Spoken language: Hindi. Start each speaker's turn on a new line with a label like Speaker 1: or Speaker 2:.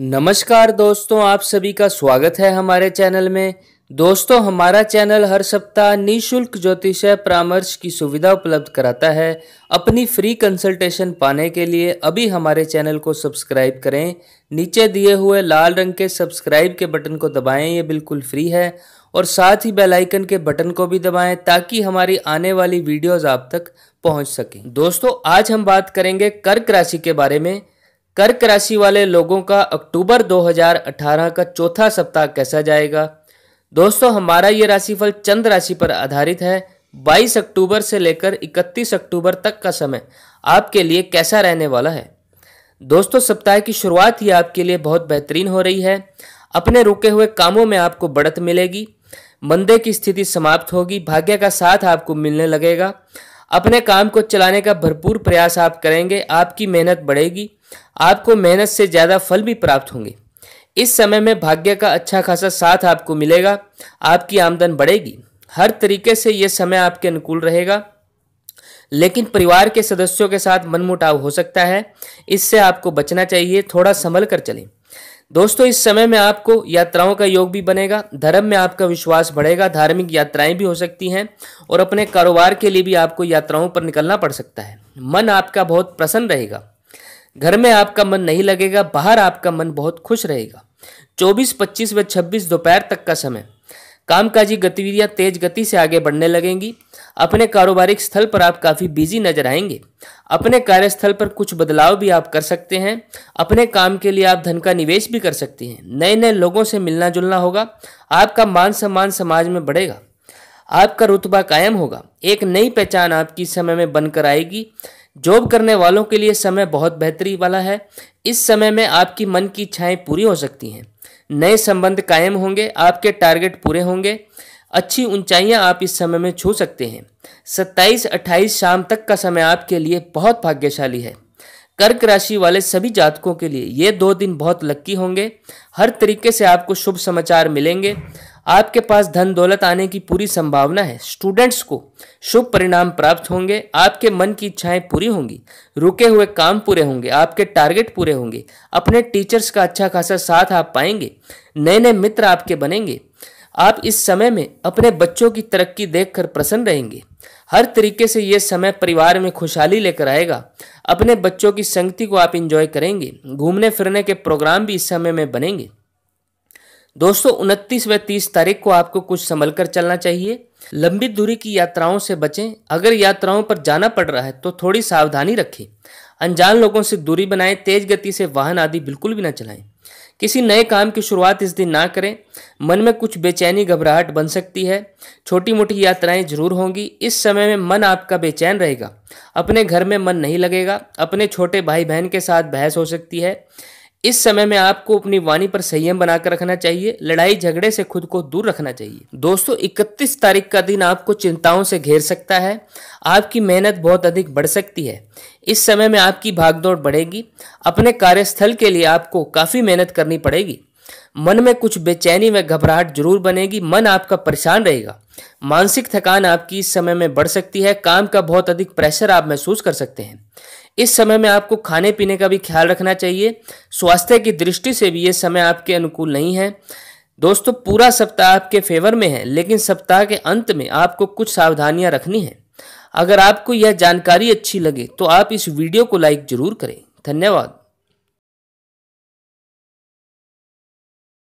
Speaker 1: नमस्कार दोस्तों, आप सभी का स्वागत है हमारे चैनल में। दोस्तों, हमारा चैनल हर सप्ताह निशुल्क ज्योतिषय परामर्श की सुविधा उपलब्ध कराता है। अपनी फ्री कंसल्टेशन पाने के लिए अभी हमारे चैनल को सब्सक्राइब करें। नीचे दिए हुए लाल रंग के सब्सक्राइब के बटन को दबाएँ, ये बिल्कुल फ्री है। और साथ ही बेल आइकन के बटन को भी दबाएँ ताकि हमारी आने वाली वीडियोस आप तक पहुँच सकें। दोस्तों, आज हम बात करेंगे कर्क राशि के बारे में। कर्क राशि वाले लोगों का अक्टूबर 2018 का चौथा सप्ताह कैसा जाएगा? दोस्तों, हमारा ये राशिफल चंद्र राशि पर आधारित है। 22 अक्टूबर से लेकर 31 अक्टूबर तक का समय आपके लिए कैसा रहने वाला है? दोस्तों, सप्ताह की शुरुआत ही आपके लिए बहुत बेहतरीन हो रही है। अपने रुके हुए कामों में आपको बढ़त मिलेगी। मंदे की स्थिति समाप्त होगी। भाग्य का साथ आपको मिलने लगेगा। अपने काम को चलाने का भरपूर प्रयास आप करेंगे। आपकी मेहनत बढ़ेगी। आपको मेहनत से ज़्यादा फल भी प्राप्त होंगे। इस समय में भाग्य का अच्छा खासा साथ आपको मिलेगा, आपकी आमदन बढ़ेगी। हर तरीके से यह समय आपके अनुकूल रहेगा। लेकिन परिवार के सदस्यों के साथ मनमुटाव हो सकता है। इससे आपको बचना चाहिए, थोड़ा संभल कर चलें। दोस्तों, इस समय में आपको यात्राओं का योग भी बनेगा, धर्म में आपका विश्वास बढ़ेगा, धार्मिक यात्राएँ भी हो सकती हैं और अपने कारोबार के लिए भी आपको यात्राओं पर निकलना पड़ सकता है। मन आपका बहुत प्रसन्न रहेगा। घर में आपका मन नहीं लगेगा बाहर आपका मन बहुत खुश रहेगा। 24, 25 व 26 दोपहर तक का समय। कामकाजी गतिविधियाँ तेज गति से आगे बढ़ने लगेंगी। अपने कारोबारिक स्थल पर आप काफ़ी बिज़ी नज़र आएँगे। अपने कार्यस्थल पर कुछ बदलाव भी आप कर सकते हैं। अपने काम के लिए आप धन का निवेश भी कर सकते हैं। नए नए लोगों से मिलना जुलना होगा। आपका मान सम्मान समाज में बढ़ेगा। आपका रुतबा कायम होगा। एक नई पहचान आपकी समय में बनकर आएगी। जॉब करने वालों के लिए समय बहुत बेहतरी वाला है। इस समय में आपकी मन की इच्छाएँ पूरी हो सकती हैं। नए संबंध कायम होंगे, आपके टारगेट पूरे होंगे। अच्छी ऊंचाइयाँ आप इस समय में छू सकते हैं। 27-28 शाम तक का समय आपके लिए बहुत भाग्यशाली है। कर्क राशि वाले सभी जातकों के लिए ये दो दिन बहुत लक्की होंगे। हर तरीके से आपको शुभ समाचार मिलेंगे। आपके पास धन दौलत आने की पूरी संभावना है। स्टूडेंट्स को शुभ परिणाम प्राप्त होंगे, आपके मन की इच्छाएँ पूरी होंगी, रुके हुए काम पूरे होंगे, आपके टारगेट पूरे होंगे, अपने टीचर्स का अच्छा खासा साथ आप पाएँगे नए नए मित्र आपके बनेंगे, आप इस समय में अपने बच्चों की तरक्की देखकर प्रसन्न रहेंगे। हर तरीके से ये समय परिवार में खुशहाली लेकर आएगा, अपने बच्चों की संगति को आप इंजॉय करेंगे घूमने फिरने के प्रोग्राम भी इस समय में बनेंगे। दोस्तों, उनतीस व तीस तारीख को आपको कुछ संभल कर चलना चाहिए। लंबी दूरी की यात्राओं से बचें। अगर यात्राओं पर जाना पड़ रहा है तो थोड़ी सावधानी रखें। अनजान लोगों से दूरी बनाएँ। तेज गति से वाहन आदि बिल्कुल भी ना चलाएँ। किसी नए काम की शुरुआत इस दिन ना करें। मन में कुछ बेचैनी, घबराहट बन सकती है। छोटी मोटी यात्राएँ ज़रूर होंगी। इस समय में मन आपका बेचैन रहेगा। अपने घर में मन नहीं लगेगा। अपने छोटे भाई बहन के साथ बहस हो सकती है। इस समय में आपको अपनी वाणी पर संयम बनाकर रखना चाहिए, लड़ाई झगड़े से खुद को दूर रखना चाहिए। दोस्तों 31 तारीख का दिन आपको चिंताओं से घेर सकता है, आपकी मेहनत बहुत अधिक बढ़ सकती है। इस समय में आपकी भागदौड़ बढ़ेगी, अपने कार्यस्थल के लिए आपको काफ़ी मेहनत करनी पड़ेगी। मन में कुछ बेचैनी व घबराहट ज़रूर बनेगी, मन आपका परेशान रहेगा। मानसिक थकान आपकी इस समय में बढ़ सकती है, काम का बहुत अधिक प्रेशर आप महसूस कर सकते हैं। इस समय में आपको खाने पीने का भी ख्याल रखना चाहिए, स्वास्थ्य की दृष्टि से भी ये समय आपके अनुकूल नहीं है। दोस्तों, पूरा सप्ताह आपके फेवर में है, लेकिन सप्ताह के अंत में आपको कुछ सावधानियाँ रखनी है। अगर आपको यह जानकारी अच्छी लगे तो आप इस वीडियो को लाइक ज़रूर करें। धन्यवाद।